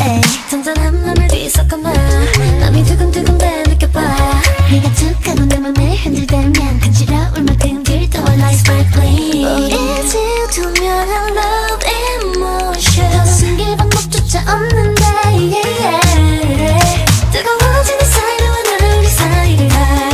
에이 잔잔한 맘을 뒤섞어놔 맘이 두근두근대 느껴봐. 네가 툭하고 내 맘에 흔들대면 간지러울 만큼 들떠와. Nice sparkling 우리 집 투명한 love emotion 더 숨길 방법조차 없는데 yeah, yeah. 뜨거워진 이 사이로 와 나를 우리 사이를 알